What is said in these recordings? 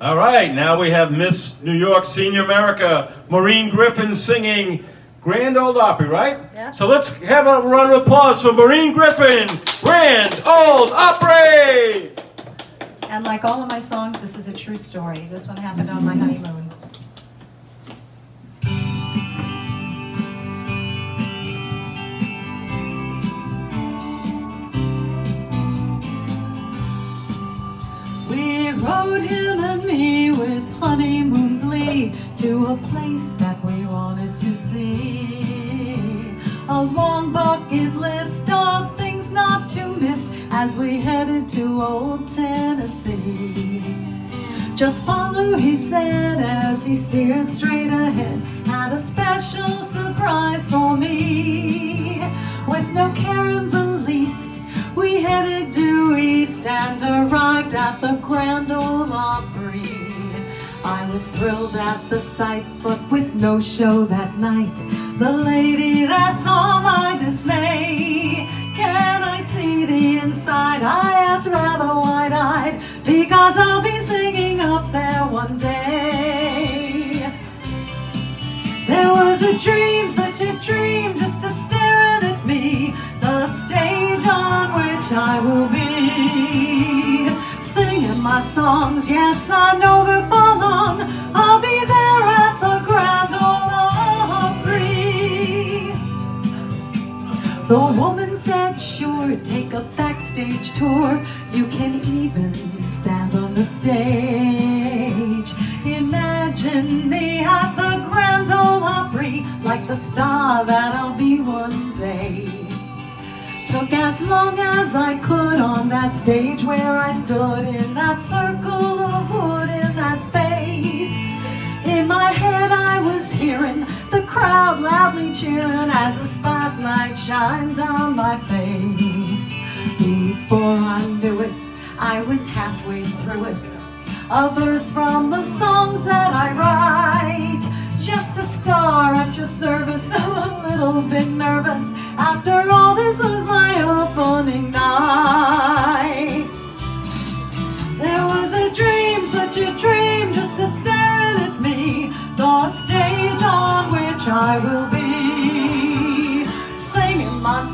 All right, now we have Miss New York Senior America, Maureen Griffin singing Grand Old Opry, right? Yeah. So let's have a round of applause for Maureen Griffin, Grand Old Opry! And like all of my songs, this is a true story. This one happened on my honeymoon. Rode him and me with honeymoon glee to a place that we wanted to see. A long bucket list of things not to miss as we headed to old Tennessee. Just follow, he said as he steered straight ahead. At the Grand Ole Opry. I was thrilled at the sight, but with no show that night. The lady that saw my dismay. Can I see the inside? I asked rather wide-eyed, because I'll be singing up there one day. There was a dream, such a dream, My songs, yes, I know before long I'll be there at the Grand Ole Opry. The woman said, sure, take a backstage tour. You can even stand on the stage. Imagine me at the Grand Ole Opry, like the star that I'll be one day. Took as long as I could on that stage where I stood in that circle of wood in that space. In my head I was hearing the crowd loudly cheering as the spotlight shined on my face. Before I knew it, I was halfway through it. A verse from the songs that I write. Just a star at your service, though a little bit nervous. After all,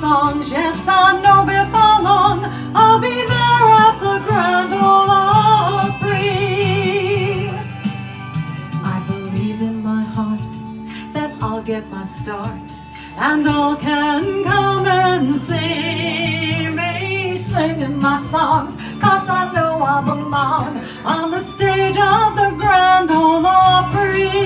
songs, yes, I know before long I'll be there at the Grand Ole Opry. I believe in my heart that I'll get my start and all can come and see me singing my songs cause I know I belong on the stage of the Grand Ole Opry.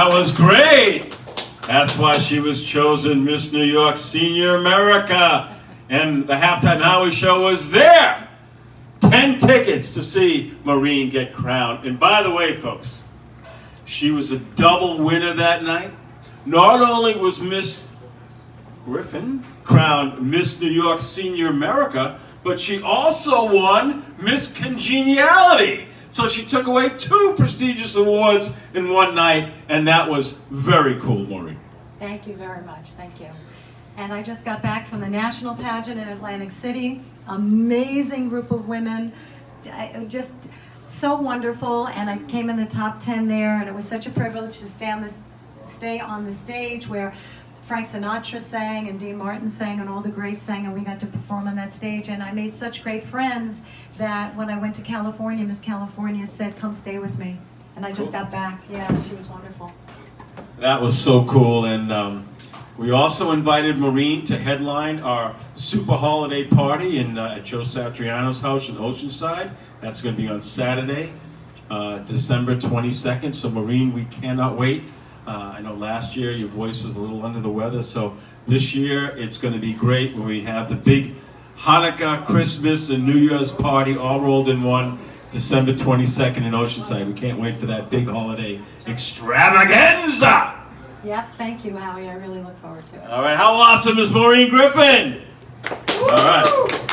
That was great! That's why she was chosen Miss New York Senior America. And the Halftime Howie Show was there. 10 tickets to see Maureen get crowned. And by the way, folks, she was a double winner that night. Not only was Miss Griffin crowned Miss New York Senior America, but she also won Miss Congeniality. So she took away two prestigious awards in one night, and that was very cool, Maureen. Thank you very much. Thank you. And I just got back from the national pageant in Atlantic City. Amazing group of women. Just so wonderful. And I came in the top 10 there, and it was such a privilege to stay on, this, stay on the stage where Frank Sinatra sang and Dean Martin sang and all the greats sang, and we got to perform on that stage. And I made such great friends that when I went to California, Miss California said, come stay with me. And I just Cool. got back. Yeah, she was wonderful. That was so cool. And um, we also invited Maureen to headline our super holiday party in, uh, at Joe Satriano's house in Oceanside. That's going to be on Saturday, uh, December 22nd. So, Maureen, we cannot wait. Uh, I know last year your voice was a little under the weather, so this year it's going to be great when we have the big Hanukkah, Christmas, and New Year's party all rolled in one December 22nd in Oceanside. We can't wait for that big holiday extravaganza! Yep, thank you, Howie. I really look forward to it. All right, how awesome is Maureen Griffin? All right.